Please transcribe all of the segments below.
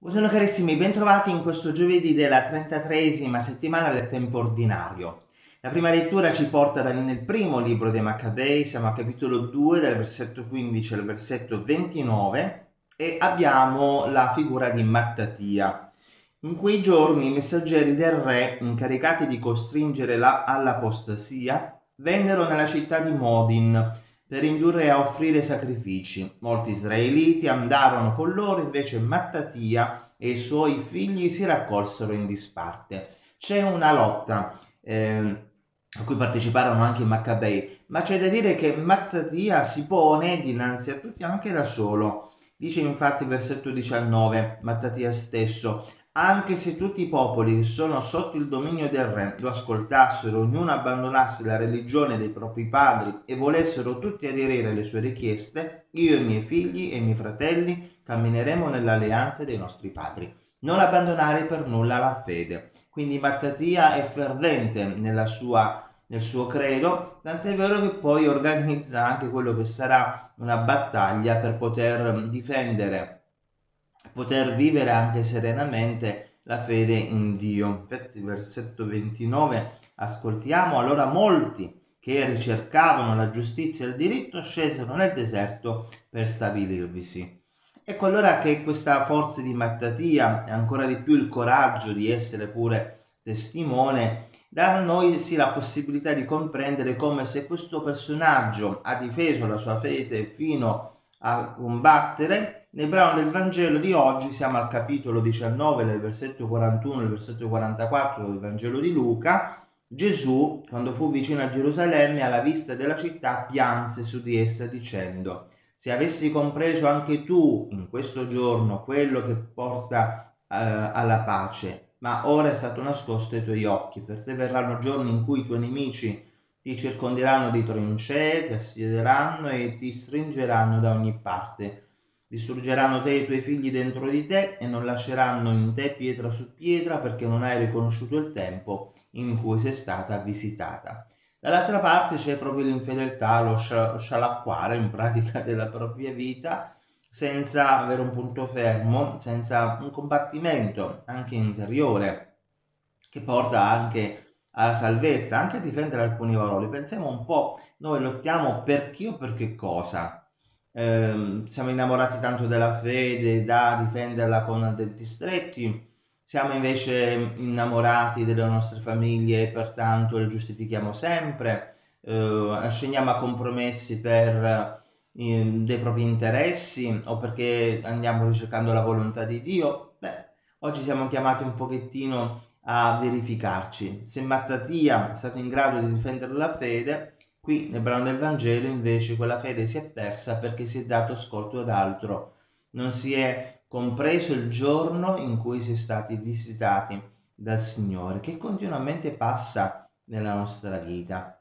Buongiorno carissimi, bentrovati in questo giovedì della 33esima settimana del tempo ordinario. La prima lettura ci porta nel primo libro dei Maccabei, siamo al capitolo 2, dal versetto 15 al versetto 29, e abbiamo la figura di Mattatia. In quei giorni i messaggeri del re, incaricati di costringere la, all'apostasia, vennero nella città di Modin, per indurre a offrire sacrifici. Molti israeliti andarono con loro, invece Mattatia e i suoi figli si raccolsero in disparte. C'è una lotta eh, a cui parteciparono anche i Maccabei, ma c'è da dire che Mattatia si pone dinanzi a tutti anche da solo. Dice infatti versetto 19, Mattatia stesso, anche se tutti i popoli che sono sotto il dominio del re lo ascoltassero, ognuno abbandonasse la religione dei propri padri e volessero tutti aderire alle sue richieste, io e i miei figli e i miei fratelli cammineremo nell'alleanza dei nostri padri. Non abbandonare per nulla la fede. Quindi Mattatia è fervente sua, nel suo credo, tant'è vero che poi organizza anche quello che sarà una battaglia per poter difendere poter vivere anche serenamente la fede in Dio. Infatti, versetto 29, ascoltiamo, allora molti che ricercavano la giustizia e il diritto scesero nel deserto per stabilirvisi. Ecco allora che questa forza di Mattatia e ancora di più il coraggio di essere pure testimone dà a noi sì la possibilità di comprendere come se questo personaggio ha difeso la sua fede fino a combattere nel brano del Vangelo di oggi siamo al capitolo 19, dal versetto 41 al versetto 44 del Vangelo di Luca. Gesù, quando fu vicino a Gerusalemme, alla vista della città, pianse su di essa dicendo, se avessi compreso anche tu in questo giorno quello che porta eh, alla pace, ma ora è stato nascosto ai tuoi occhi, per te verranno giorni in cui i tuoi nemici ti circonderanno di trincee, ti assiederanno e ti stringeranno da ogni parte Distruggeranno te e i tuoi figli dentro di te e non lasceranno in te pietra su pietra perché non hai riconosciuto il tempo in cui sei stata visitata. Dall'altra parte c'è proprio l'infedeltà, lo scialacquare in pratica della propria vita senza avere un punto fermo, senza un combattimento anche interiore che porta anche alla salvezza, anche a difendere alcuni valori. Pensiamo un po', noi lottiamo per chi o per che cosa? eh, siamo innamorati tanto della fede da difenderla con denti stretti, siamo invece innamorati delle nostre famiglie e pertanto le giustifichiamo sempre, eh, scendiamo a compromessi per eh, dei propri interessi o perché andiamo ricercando la volontà di Dio. Beh, oggi siamo chiamati un pochettino a verificarci. Se Mattatia è stato in grado di difendere la fede, Qui nel brano del Vangelo invece quella fede si è persa perché si è dato ascolto ad altro, non si è compreso il giorno in cui si è stati visitati dal Signore, che continuamente passa nella nostra vita.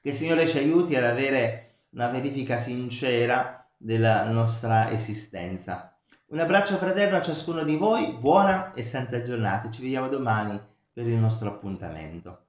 Che il Signore ci aiuti ad avere una verifica sincera della nostra esistenza. Un abbraccio fraterno a ciascuno di voi, buona e santa giornata, ci vediamo domani per il nostro appuntamento.